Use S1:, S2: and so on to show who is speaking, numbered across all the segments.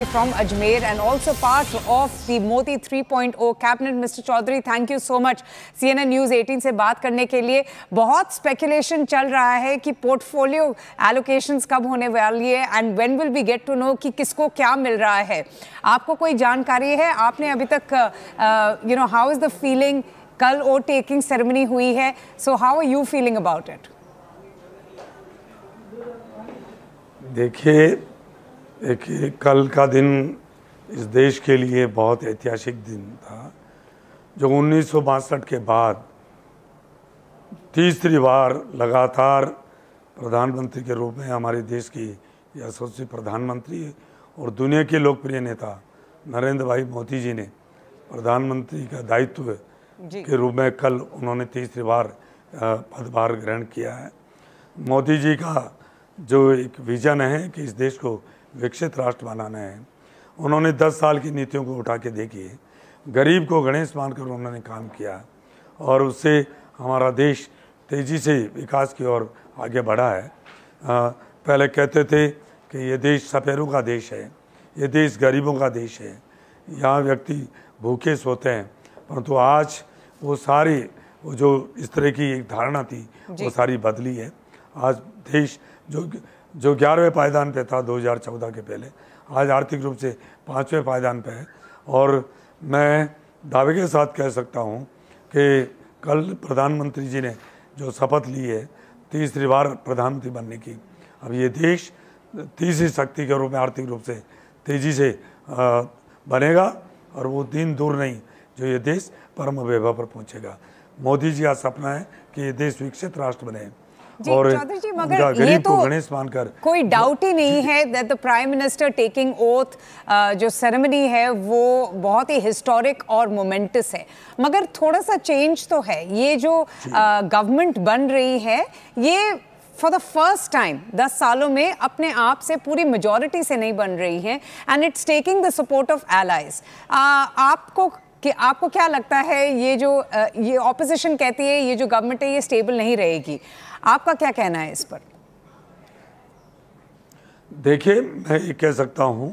S1: from Ajmer and also part of the Modi 3.0 cabinet. Mr. Chaudhary, thank you so much. CNN News 18 से बात करने के लिए बहुत स्पेकुलेशन चल रहा है कि पोर्टफोलियो एलोकेशंस कब होने वाली है and when will we get to know कि किसको क्या मिल रहा है आपको कोई जानकारी है आपने अभी तक you know how is the feeling कल ओ टेकिंग सेरेमनी हुई है so how are you feeling about it
S2: देखिए देखिए कल का दिन इस देश के लिए बहुत ऐतिहासिक दिन था जो उन्नीस सौ बासठ के बाद तीसरी बार लगातार प्रधानमंत्री के रूप में हमारे देश की यशस्वी प्रधानमंत्री और दुनिया के लोकप्रिय नेता नरेंद्र भाई मोदी जी ने प्रधानमंत्री का दायित्व के रूप में कल उन्होंने तीसरी बार पदभार ग्रहण किया है। मोदी जी का जो एक विजन है कि इस देश को विकसित राष्ट्र बनाना है। उन्होंने 10 साल की नीतियों को उठा के देखी। गरीब को गणेश मानकर उन्होंने काम किया और उससे हमारा देश तेज़ी से विकास की ओर आगे बढ़ा है। आ, पहले कहते थे कि ये देश सपेरों का देश है ये देश गरीबों का देश है। यहाँ व्यक्ति भूखे सोते हैं परंतु तो आज वो सारी वो जो इस तरह की एक धारणा थी वो सारी बदली है। आज देश जो जो ग्यारहवें पायदान पे था 2014 के पहले, आज आर्थिक रूप से पाँचवें पायदान पे है। और मैं दावे के साथ कह सकता हूँ कि कल प्रधानमंत्री जी ने जो शपथ ली है, तीसरी बार प्रधानमंत्री बनने की, अब ये देश तीसरी शक्ति के रूप में आर्थिक रूप से तेज़ी से बनेगा और वो दिन दूर नहीं जो ये देश परम वैभव पर पहुँचेगा। मोदी जी का सपना है कि ये देश विकसित राष्ट्र बने।
S1: और जी मगर ये तो गणेश मानकर कोई डाउट ही नहीं है that the prime minister taking oath जो सेरेमनी है वो बहुत ही हिस्टोरिक और मोमेंटस है। मगर थोड़ा सा चेंज तो है। ये जो गवर्नमेंट बन रही है ये फॉर द फ़र्स्ट टाइम दस सालों में अपने आप से पूरी मेजोरिटी से नहीं बन रही है and it's taking the support of allies आपको कि आपको क्या लगता है ये जो ये ऑपोजिशन कहती है ये जो गवर्नमेंट है ये स्टेबल नहीं रहेगी। आपका क्या कहना है इस पर?
S2: देखिए मैं ये कह सकता हूँ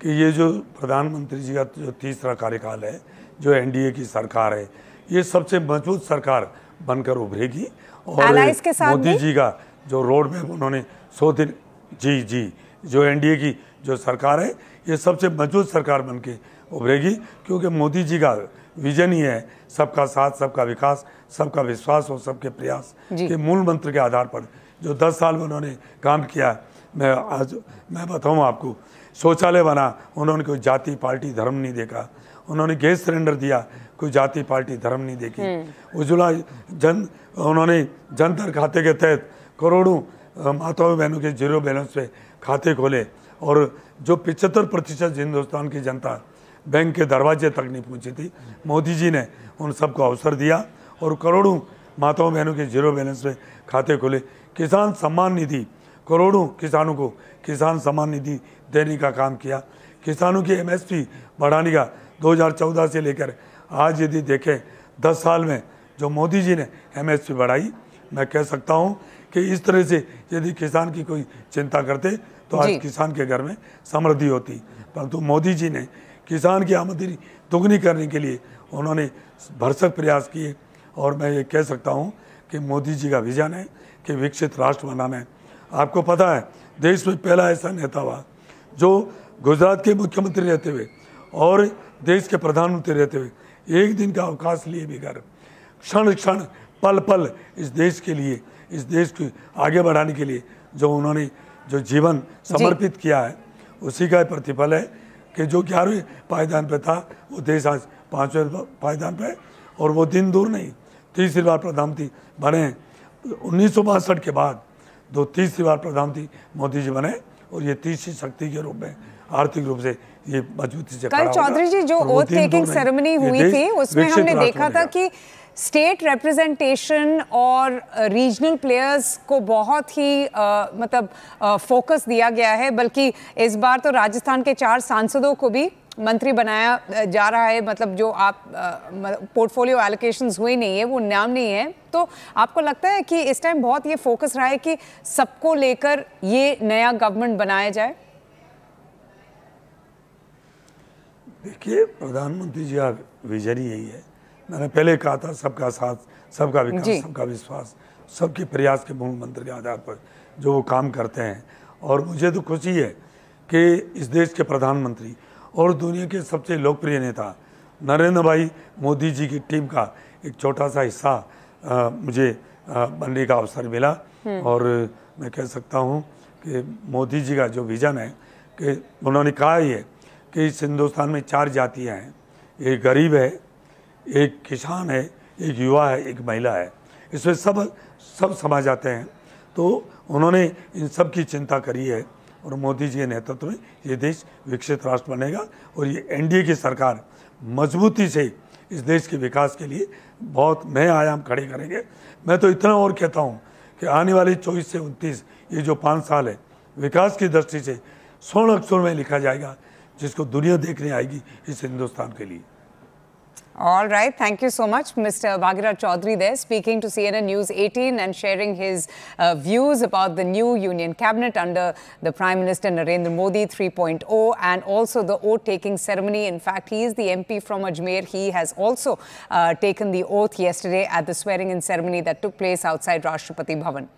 S2: कि ये जो प्रधानमंत्री जी का जो तीसरा कार्यकाल है जो एनडीए की सरकार है ये सबसे मज़बूत सरकार बनकर उभरेगी और मोदी जी का जो रोड मैप उन्होंने सौ दिन जी जी जो एनडीए की जो सरकार है ये सबसे मज़बूत सरकार बन के उभरेगी क्योंकि मोदी जी का विजन ही है सबका साथ सबका विकास सबका विश्वास और सबके प्रयास के मूल मंत्र के आधार पर। जो दस साल में उन्होंने काम किया मैं आज मैं बताऊँ आपको शौचालय बना उन्होंने कोई जाति पार्टी धर्म नहीं देखा। उन्होंने गैस सिलेंडर दिया कोई जाति पार्टी धर्म नहीं देखी। हम्म। उज्ज्वला जन उन्होंने जनधन खाते के तहत करोड़ों माताओं बहनों के ज़ीरो बैलेंस पे खाते खोले और जो पिछहत्तर प्रतिशत हिंदुस्तान की जनता बैंक के दरवाजे तक नहीं पहुँची थी। मोदी जी ने उन सबको अवसर दिया और करोड़ों माताओं बहनों के ज़ीरो बैलेंस में खाते खोले। किसान सम्मान निधि करोड़ों किसानों को किसान सम्मान निधि देने का काम किया। किसानों की एमएसपी बढ़ाने का 2014 से लेकर आज यदि देखें 10 साल में जो मोदी जी ने एमएसपी बढ़ाई मैं कह सकता हूँ कि इस तरह से यदि किसान की कोई चिंता करते तो आज किसान के घर में समृद्धि होती। परंतु मोदी जी ने किसान की आमदनी दोगुनी करने के लिए उन्होंने भरसक प्रयास किए। और मैं ये कह सकता हूँ कि मोदी जी का विजन है कि विकसित राष्ट्र बनाना है। आपको पता है देश में पहला ऐसा नेता हुआ जो गुजरात के मुख्यमंत्री रहते हुए और देश के प्रधानमंत्री रहते हुए एक दिन का अवकाश लिए बिगैर क्षण क्षण पल पल इस देश के लिए इस देश को आगे बढ़ाने के लिए जो उन्होंने जो जीवन समर्पित किया है उसी का प्रतिफल है। कि जो ग्यारहवें पायदान पे था वो देश आज पाँचवें पायदान पे और वो दिन दूर नहीं तीसरी बार प्रधानमंत्री बने। उन्नीस सौ बासठ के बाद दो तीसरी बार प्रधानमंत्री मोदी जी बने और ये तीसरी शक्ति के रूप में आर्थिक रूप से ये मजबूती से
S1: कल चौधरी जी जो ओथ टेकिंग सेरेमनी हुई थी उसमें हमने देखा था कि स्टेट रिप्रेजेंटेशन और रीजनल प्लेयर्स को बहुत ही आ, मतलब फोकस दिया गया है। बल्कि इस बार तो राजस्थान के चार सांसदों को भी मंत्री बनाया जा रहा है। मतलब जो आप पोर्टफोलियो एलोकेशंस हुई नहीं है वो नाम नहीं है। तो आपको लगता है कि इस टाइम बहुत ये फोकस रहा है कि सबको लेकर ये नया गवर्नमेंट बनाया जाए?
S2: देखिए प्रधानमंत्री जी का विजन यही है मैंने पहले कहा था सबका साथ सबका विकास सबका विश्वास सबके प्रयास के मूल मंत्र के आधार पर जो वो काम करते हैं। और मुझे तो खुशी है कि इस देश के प्रधानमंत्री और दुनिया के सबसे लोकप्रिय नेता नरेंद्र भाई मोदी जी की टीम का एक छोटा सा हिस्सा आ, मुझे आ, बनने का अवसर मिला। हम्म। और मैं कह सकता हूँ कि मोदी जी का जो विज़न है कि उन्होंने कहा ही है कि इस हिंदुस्तान में चार जातियाँ हैं। एक गरीब है एक किसान है, एक युवा है, एक महिला है। इसमें सब सब समा जाते हैं। तो उन्होंने इन सब की चिंता करी है और मोदी जी के नेतृत्व में ये देश विकसित राष्ट्र बनेगा और ये एनडीए की सरकार मजबूती से इस देश के विकास के लिए बहुत नए आयाम खड़े करेंगे। मैं तो इतना और कहता हूँ कि आने वाले चौबीस से उनतीस, ये जो पाँच साल है, विकास की दृष्टि से स्वर्ण अक्षर में लिखा जाएगा, जिसको दुनिया देखने आएगी इस हिंदुस्तान के लिए।
S1: All right. Thank you so much, Mr. Bhagirat Chaudhary there, speaking to CNN News 18 and sharing his uh, views about the new union cabinet under the Prime Minister Narendra Modi 3.0 and also the oath-taking ceremony. In fact, he is the MP from Ajmer. He has also uh, taken the oath yesterday at the swearing-in ceremony that took place outside Rashtrapati Bhavan.